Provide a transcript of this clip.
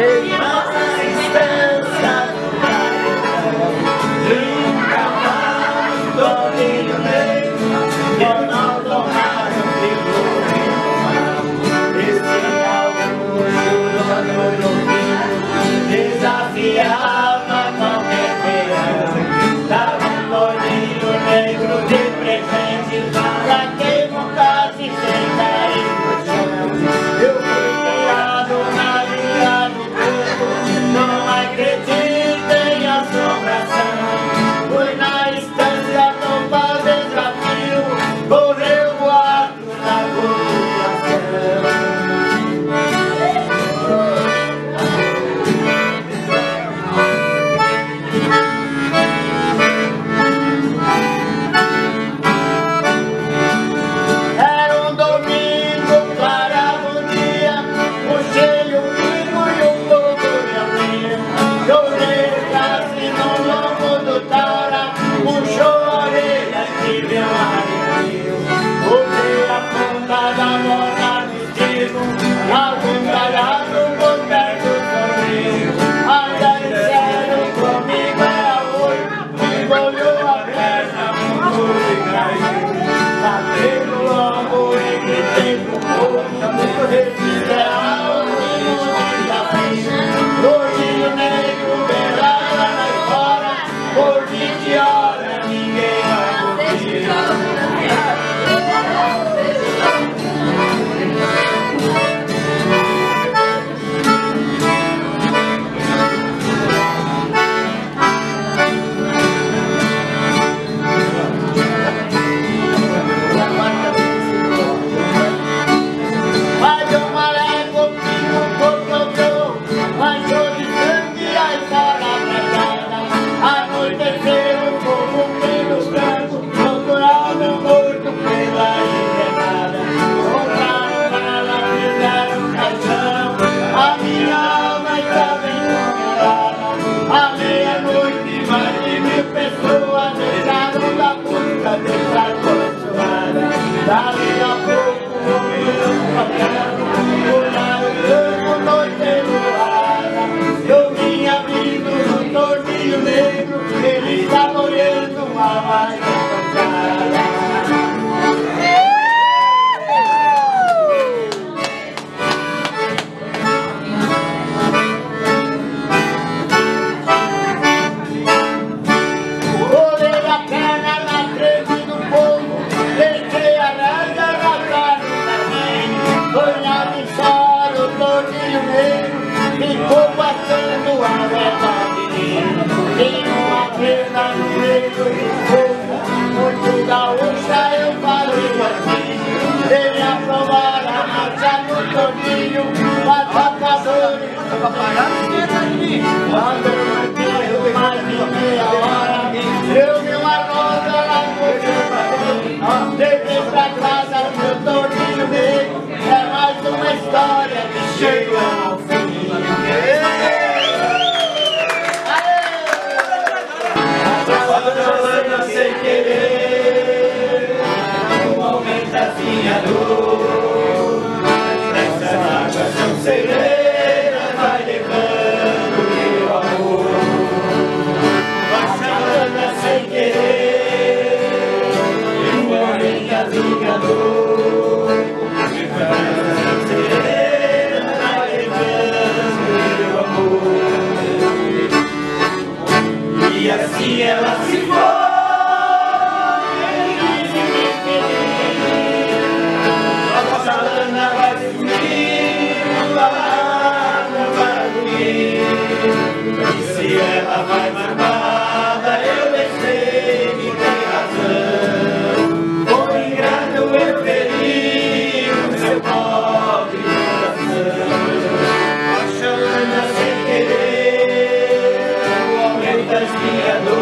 Yeah. Hey. dare Muito e pouco, muito eu falei aqui. Ele é aprovara a marcha no caminho, mas tá passando. Quando Se ela vai marmada, eu bem sei que tem razão. O ingrato eu feri o seu pobre coração. Achando sem querer o aumento das minhas dores.